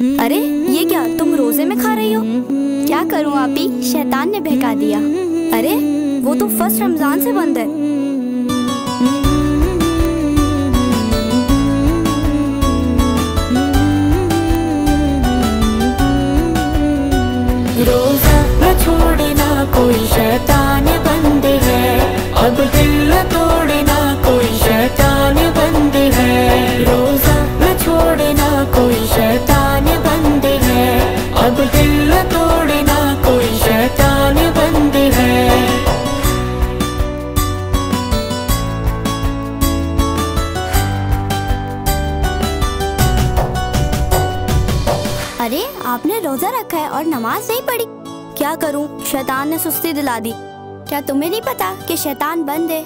अरे, ये क्या तुम रोज़े में खा रही हो? क्या करूँ आपी शैतान ने बहका दिया। अरे, वो तो फ़र्स्ट रमज़ान से बंद है। रोजा न छोड़ना कोई शैतान। अरे, आपने रोजा रखा है और नमाज़ नहीं पढ़ी। क्या करूँ? शैतान ने सुस्ती दिला दी। क्या तुम्हें नहीं पता कि शैतान बंद है?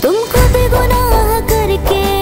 तुम खुद गुनाह करके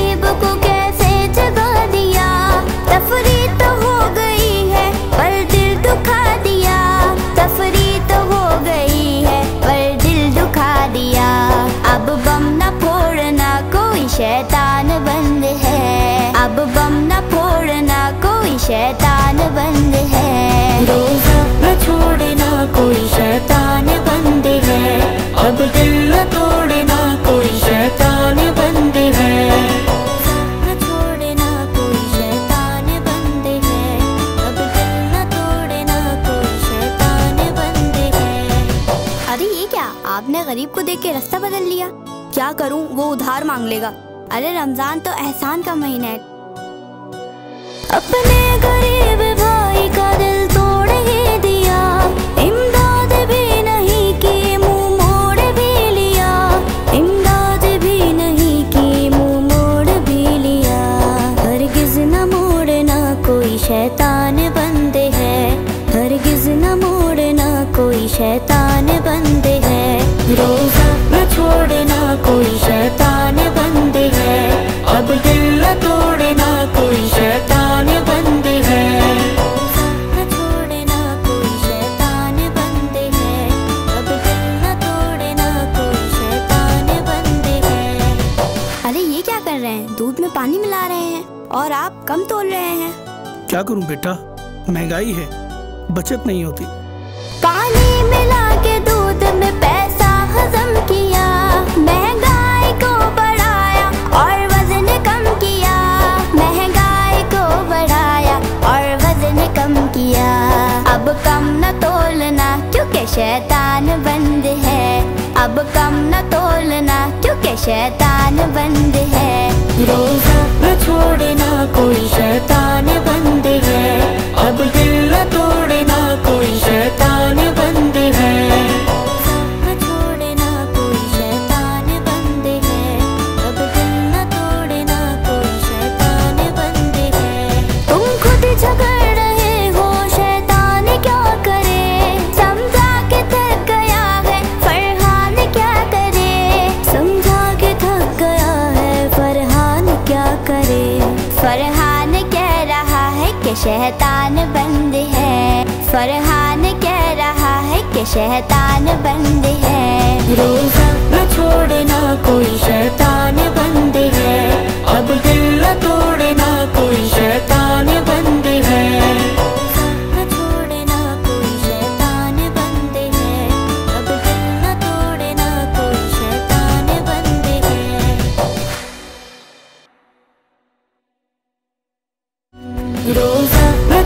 तफरी तो हो गई है, पर दिल दुखा दिया। तफरी तो हो गई है, पर दिल दुखा दिया। अब बम न कोई शैतान बंद है। अब बम न फोड़ना कोई शैतान बंद है। आपने गरीब को देख के रास्ता बदल लिया। क्या करूँ? वो उधार मांग लेगा। अरे रमज़ान तो एहसान का महीना है। अपने गरीब न तोड़ना कोई शैतान बंद है। न छोड़ना कोई शैतान बंद है। अब दिल न तोड़ना कोई शैतान बंद है। अरे ये क्या कर रहे हैं? दूध में पानी मिला रहे हैं और आप कम तोल रहे हैं। क्या करूँ बेटा? महँगाई है। बचत नहीं होती। पानी मिला के दूध में अब कम न तोलना क्योंकि शैतान बंद है। रोजा न छोड़ना कोई शैतान बंद शैतान बंद है। फरहान कह रहा है कि शैतान बंद है। रोजा न छोड़ना कोई शैतान बंद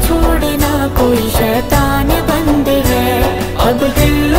छोड़ना कोई शैतान बंद है। अब दिल